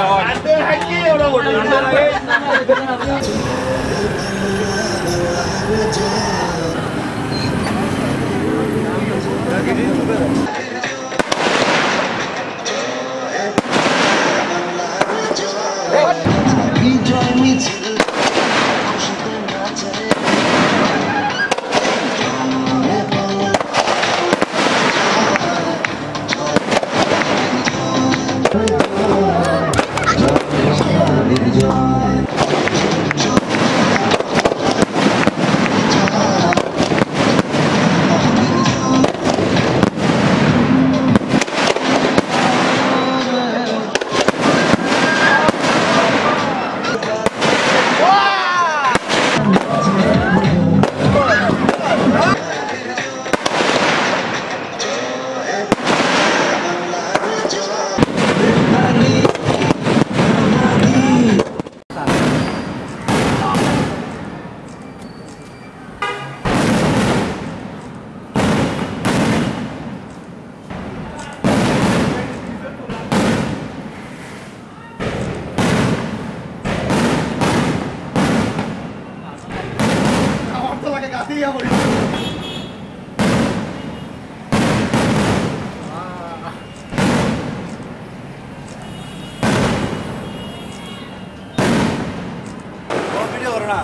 عندنا حكي ولا Thank you. Lord. அசையாமல் வரும்ண்ணா